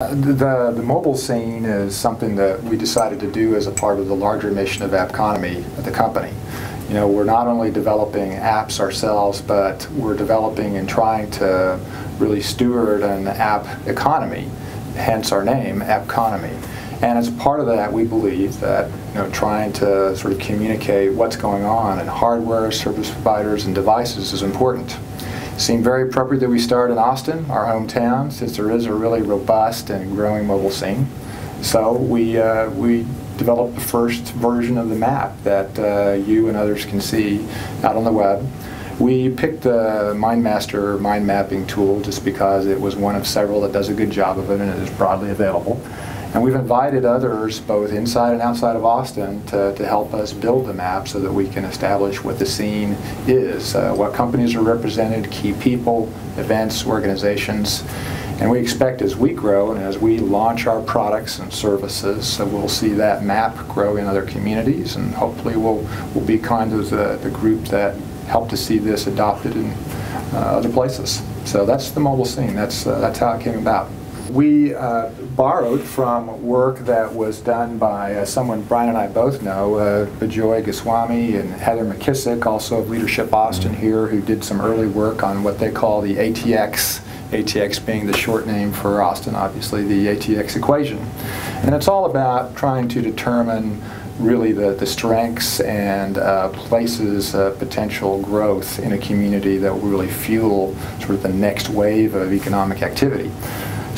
The, the mobile scene is something that we decided to do as a part of the larger mission of Appconomy the company. You know, we're not only developing apps ourselves, but we're developing and trying to really steward an app economy, hence our name, Appconomy. And as part of that, we believe that you know, trying to sort of communicate what's going on in hardware, service providers, and devices is important seemed very appropriate that we start in Austin, our hometown, since there is a really robust and growing mobile scene. So we, uh, we developed the first version of the map that uh, you and others can see out on the web. We picked the MindMeister mind mapping tool just because it was one of several that does a good job of it and it is broadly available. And we've invited others, both inside and outside of Austin, to, to help us build the map so that we can establish what the scene is, uh, what companies are represented, key people, events, organizations. And we expect as we grow and as we launch our products and services, so we'll see that map grow in other communities and hopefully we'll, we'll be kind of the, the group that help to see this adopted in uh, other places. So that's the mobile scene. That's, uh, that's how it came about. We uh, borrowed from work that was done by uh, someone Brian and I both know, uh, Bijoy Goswami and Heather McKissick, also of Leadership Austin mm-hmm. here, who did some early work on what they call the ATX, ATX being the short name for Austin, obviously, the ATX equation. And it's all about trying to determine really the, the strengths and uh, places of potential growth in a community that will really fuel sort of the next wave of economic activity.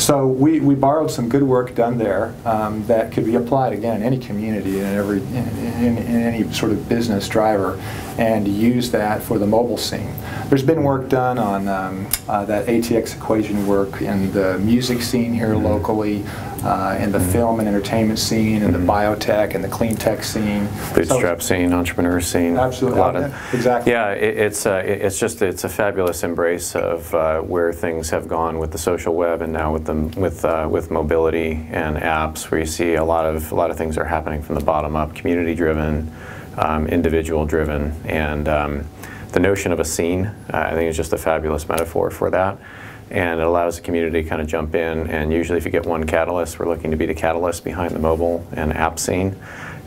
So we, we borrowed some good work done there um, that could be applied again in any community in every in, in, in, any sort of business driver and use that for the mobile scene. There's been work done on um, uh, that ATX equation work in the music scene here mm -hmm. locally, uh, in the mm -hmm. film and entertainment scene, in the mm-hmm. biotech and the clean tech scene. Bootstrap so, scene, entrepreneur scene. Absolutely. A lot of, exactly. Yeah, it, it's uh, it's just it's a fabulous embrace of uh, where things have gone with the social web and now with the with uh, with mobility and apps, where you see a lot of a lot of things are happening from the bottom up, community driven, um, individual driven, and um, the notion of a scene, uh, I think is just a fabulous metaphor for that and it allows the community to kind of jump in. And usually, if you get one catalyst, we're looking to be the catalyst behind the mobile and app scene.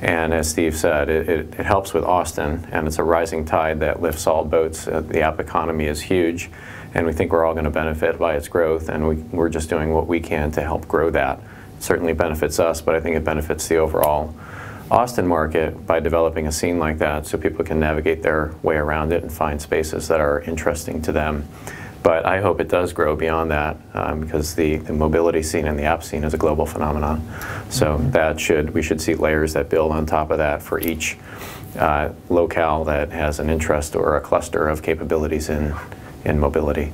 And as Steve said, it, it, it helps with Austin, and it's a rising tide that lifts all boats. Uh, the app economy is huge, and we think we're all going to benefit by its growth, and we, we're just doing what we can to help grow that. It certainly benefits us, but I think it benefits the overall Austin market by developing a scene like that so people can navigate their way around it and find spaces that are interesting to them. But I hope it does grow beyond that um, because the, the, mobility scene and the app scene is a global phenomenon. So mm -hmm. that should we should see layers that build on top of that for each uh, locale that has an interest or a cluster of capabilities in, in mobility.